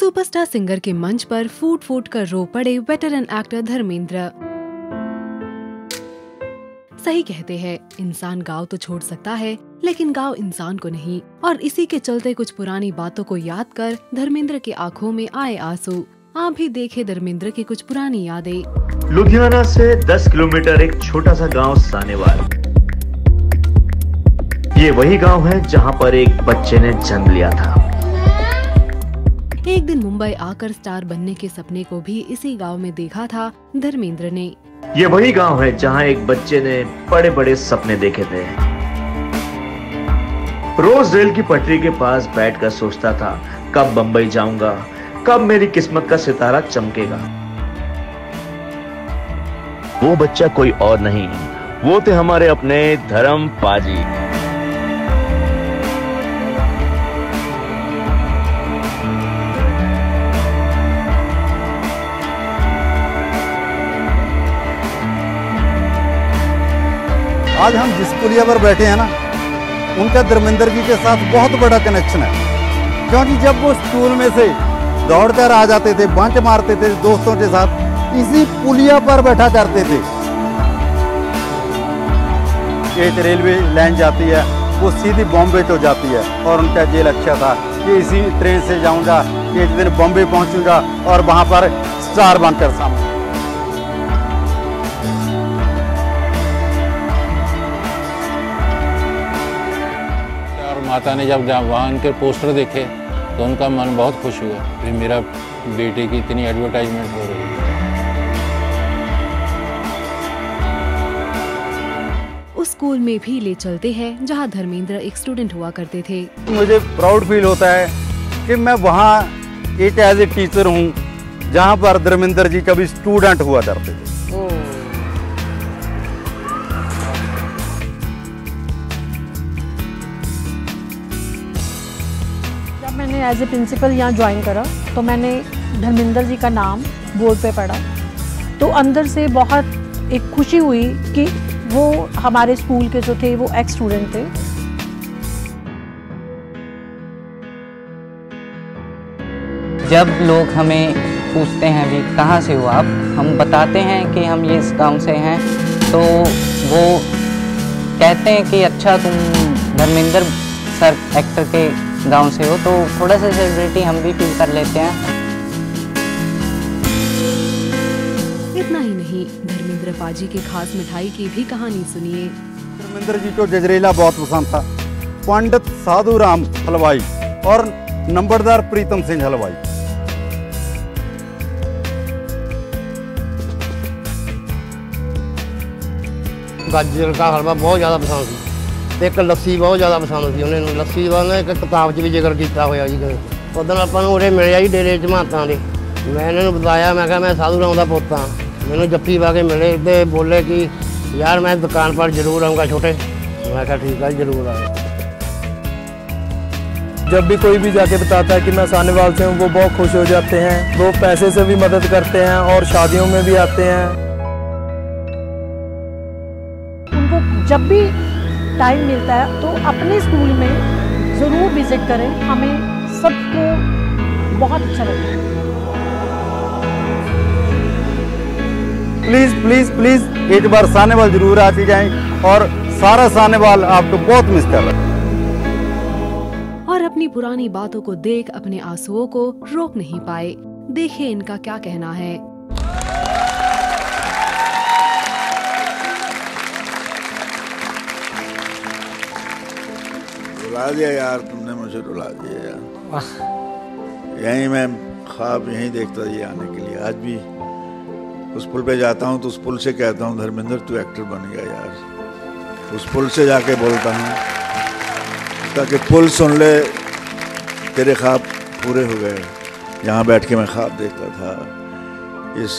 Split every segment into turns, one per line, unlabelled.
Superstar singer के मंच पर फूट फूट कर रो पड़े वेटरन एक्टर धर्मेंद्र। सही कहते हैं, इंसान गाँव तो छोड़ सकता है, लेकिन गाँव इंसान को नहीं, और इसी के चलते कुछ पुरानी बातों को याद कर धर्मेंद्र की आँखों में आए आँसू। आप भी देखे धर्मेंद्र की कुछ पुरानी यादें।
लुधियाना से 10 किलोमीटर एक छोटा सा गाँव सानेवाल। ये वही गाँव है जहाँ पर एक बच्चे ने जन्म लिया था।
एक दिन मुंबई आकर स्टार बनने के सपने को भी इसी गाँव में देखा था धर्मेंद्र ने।
ये वही गाँव है जहाँ एक बच्चे ने बड़े बड़े सपने देखे थे। रोज रेल की पटरी के पास बैठकर सोचता था, कब बम्बई जाऊँगा, कब मेरी किस्मत का सितारा चमकेगा। वो बच्चा कोई और नहीं, वो थे हमारे अपने धर्म पाजी
आज हम जिस पुलिया पर बैठे हैं ना, उनका धर्मेंद्र जी के साथ बहुत बड़ा कनेक्शन है। क्योंकि जब वो स्कूल में से दौड़ कर आ जाते थे बंच मारते थे दोस्तों के साथ, इसी पुलिया पर बैठा करते थे। एक रेलवे लाइन जाती है, वो सीधी बॉम्बे तो जाती है, और उनका जेल अच्छा था कि इसी ट्रेन से जाऊँगा, एक दिन बॉम्बे पहुंचूँगा, और वहाँ पर स्टार बनकर सामने।
माता ने जब वहाँ उनके पोस्टर देखे तो उनका मन बहुत खुश हुआ कि मेरा बेटे की इतनी एडवर्टाइजमेंट हो रही है।
उस स्कूल में भी ले चलते हैं जहाँ धर्मेंद्र एक स्टूडेंट हुआ करते थे।
मुझे प्राउड फील होता है कि मैं वहाँ एक एज ए टीचर हूँ जहाँ पर धर्मेंद्र जी कभी स्टूडेंट हुआ करते थे।
मैंने एज ए प्रिंसिपल यहाँ ज्वाइन करा तो मैंने धर्मेंद्र जी का नाम बोर्ड पे पढ़ा। तो अंदर से बहुत एक खुशी हुई कि वो हमारे स्कूल के जो थे, वो एक्स स्टूडेंट थे।
जब लोग हमें पूछते हैं भी, कहाँ से हो आप? हम बताते हैं कि हम ये इस गाँव से हैं। तो वो कहते हैं कि अच्छा तुम धर्मेंद्र सर एक्टर के गाँव से हो तो थोड़ा सा सेलिब्रिटी हम भी फील कर लेते हैं।
इतना ही नहीं धर्मेंद्र पाजी के खास मिठाई की भी कहानी सुनिए।
धर्मेंद्र जी को जजरेला बहुत पसंद था। पंडित साधु राम हलवाई और नंबरदार प्रीतम सिंह हलवाई।
गाजर का हलवा बहुत ज़्यादा पसंद थी। ਇੱਕ ਲੱਸੀ ਬਹੁਤ ਜ਼ਿਆਦਾ ਪਸੰਦ ਸੀ ਉਹਨੇ ਨੂੰ ਲੱਸੀ ਦਾ ਨਾ ਇੱਕ ਕਿਤਾਬ 'ਚ ਵੀ ਜ਼ਿਕਰ ਕੀਤਾ ਹੋਇਆ ਜੀ ਉਦੋਂ ਆਪਾਂ ਨੂੰ ਉਰੇ ਮਿਲਿਆ ਜੀ ਡੇਰੇ ਜਮਾਤਾਂ ਦੇ ਮੈਂ ਇਹਨਾਂ ਨੂੰ ਬਤਾਇਆ ਮੈਂ ਕਿਹਾ ਮੈਂ ਸਾਧੂ ਰਾਮ ਦਾ ਪੁੱਤ ਹਾਂ ਮੈਨੂੰ ਜੱਫੀ ਪਾ ਕੇ ਮਿਲੇ ਤੇ ਬੋਲੇ ਕਿ यार मैं दुकान पर जरूर आऊँगा छोटे मैं कहा ठीक है जरूर आए
जब भी कोई भी जाके बताता है कि मैं सानेवाल से हूँ वो बहुत खुश हो जाते हैं वो पैसे से भी मदद करते हैं और शादियों में भी आते हैं
उनको जब भी टाइम मिलता है तो अपने स्कूल में ज़रूर विज़िट करें। हमें सबको बहुत अच्छा लगता है।
प्लीज़ प्लीज़ प्लीज़ एक बार सानेवाल ज़रूर आके जाएँ और सारा सानेवाल आपको बहुत मिस कर रहा है।
और अपनी पुरानी बातों को देख अपने आंसुओं को रोक नहीं पाए। देखिए इनका क्या कहना है।
रुला दिया यार तुमने मुझे रुला दिया यार। यहीं मैं ख्वाब यहीं देखता ये आने के लिए। आज भी उस पुल पे जाता हूँ तो उस पुल से कहता हूँ धर्मेंद्र तू एक्टर बन गया यार। उस पुल से जाके बोलता हूँ ताकि पुल सुन ले तेरे ख्वाब पूरे हो गए। यहाँ बैठ के मैं ख्वाब देखता था। इस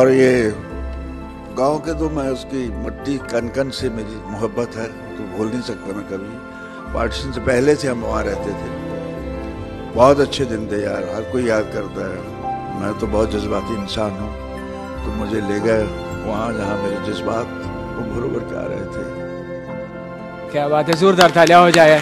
और ये गाँव के तो मैं उसकी मट्टी कन कन से मेरी मोहब्बत है तो भूल नहीं सकता मैं कभी। पार्टीशन से पहले से हम वहाँ रहते थे। बहुत अच्छे दिन थे यार, हर कोई याद करता है। मैं तो बहुत जज्बाती इंसान हूँ तो मुझे ले गए वहाँ जहाँ मेरे जज्बात उभर उभर के आ रहे थे।
क्या बात है, जोरदार तालियाँ हो जाए।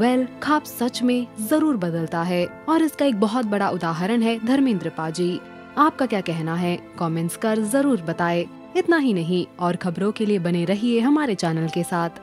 वेल खाप सच में ज़रूर बदलता है और इसका एक बहुत बड़ा उदाहरण है धर्मेंद्र पाजी। आपका क्या कहना है? कमेंट्स कर ज़रूर बताएँ। इतना ही नहीं, और खबरों के लिए बने रहिए हमारे चैनल के साथ।